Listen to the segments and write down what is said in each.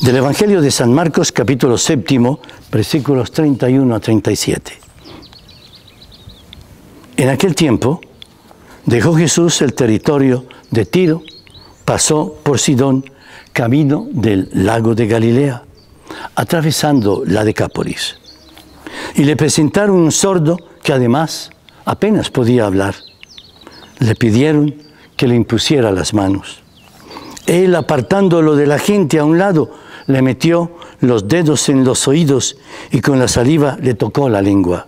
Del Evangelio de San Marcos capítulo séptimo, versículos 31 a 37. En aquel tiempo dejó Jesús el territorio de Tiro, pasó por Sidón, camino del lago de Galilea, atravesando la Decápolis. Y le presentaron un sordo que además apenas podía hablar. Le pidieron que le impusiera las manos. Él, apartándolo de la gente a un lado, le metió los dedos en los oídos y con la saliva le tocó la lengua.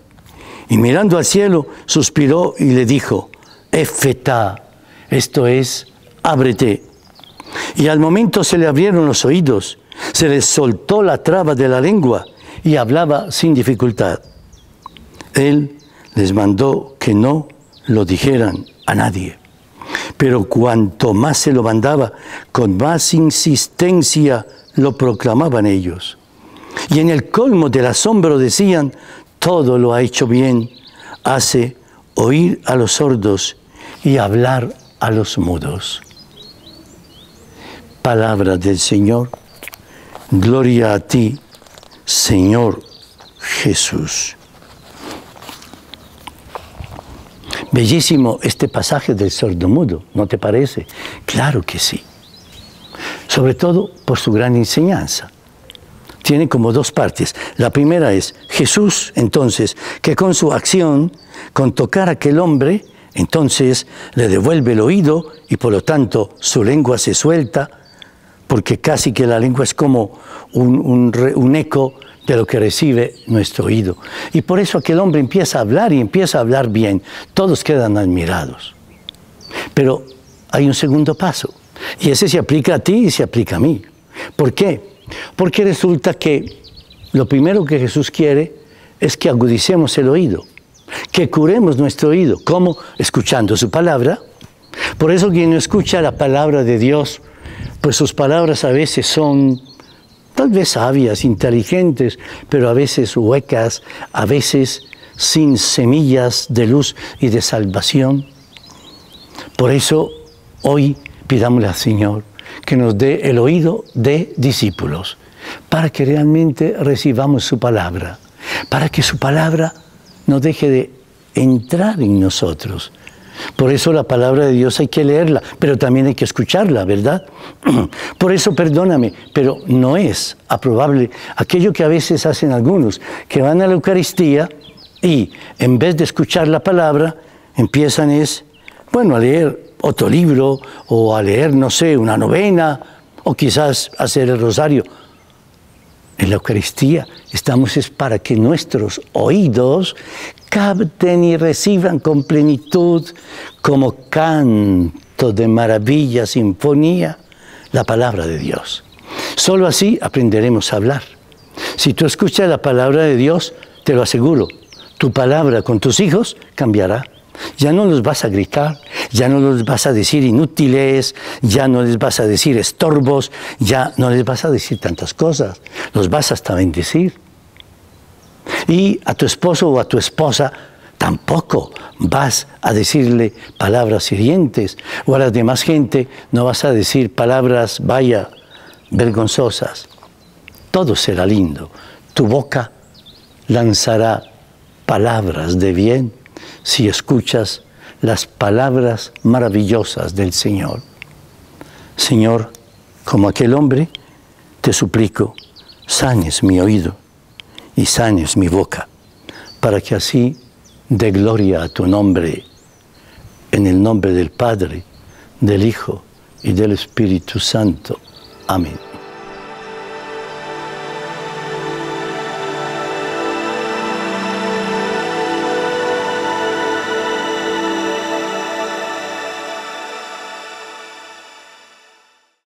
Y mirando al cielo, suspiró y le dijo, Efeta, esto es, ábrete. Y al momento se le abrieron los oídos, se le soltó la traba de la lengua y hablaba sin dificultad. Él les mandó que no lo dijeran a nadie. Pero cuanto más se lo mandaba, con más insistencia lo proclamaban ellos. Y en el colmo del asombro decían, todo lo ha hecho bien, hace oír a los sordos y hablar a los mudos. Palabra del Señor, gloria a ti, Señor Jesús. Bellísimo este pasaje del sordo mudo, ¿no te parece? Claro que sí. Sobre todo por su gran enseñanza. Tiene como dos partes. La primera es Jesús, entonces, que con su acción, con tocar a aquel hombre, entonces le devuelve el oído y por lo tanto su lengua se suelta, porque casi que la lengua es como un, eco de lo que recibe nuestro oído. Y por eso aquel hombre empieza a hablar y empieza a hablar bien. Todos quedan admirados. Pero hay un segundo paso. Y ese se aplica a ti y se aplica a mí. ¿Por qué? Porque resulta que lo primero que Jesús quiere es que agudicemos el oído, que curemos nuestro oído. ¿Cómo? Escuchando su palabra. Por eso quien no escucha la palabra de Dios, pues sus palabras a veces son tal vez sabias, inteligentes, pero a veces huecas, a veces sin semillas de luz y de salvación. Por eso hoy pidámosle al Señor que nos dé el oído de discípulos, para que realmente recibamos su palabra, para que su palabra no deje de entrar en nosotros, por eso la palabra de Dios hay que leerla, pero también hay que escucharla, ¿verdad? Por eso perdóname, pero no es aprobable aquello que a veces hacen algunos, que van a la Eucaristía y en vez de escuchar la palabra, empiezan es, bueno, a leer otro libro o a leer, no sé, una novena o quizás hacer el rosario. En la Eucaristía estamos es para que nuestros oídos capten y reciban con plenitud, como canto de maravilla, sinfonía, la palabra de Dios. Solo así aprenderemos a hablar. Si tú escuchas la palabra de Dios, te lo aseguro, tu palabra con tus hijos cambiará. Ya no los vas a gritar, ya no los vas a decir inútiles, ya no les vas a decir estorbos, ya no les vas a decir tantas cosas, los vas hasta bendecir. Y a tu esposo o a tu esposa tampoco vas a decirle palabras hirientes o a la demás gente no vas a decir palabras, vaya, vergonzosas. Todo será lindo. Tu boca lanzará palabras de bien si escuchas las palabras maravillosas del Señor. Señor, como aquel hombre, te suplico, sanes mi oído y sanes mi boca, para que así dé gloria a tu nombre, en el nombre del Padre, del Hijo y del Espíritu Santo. Amén.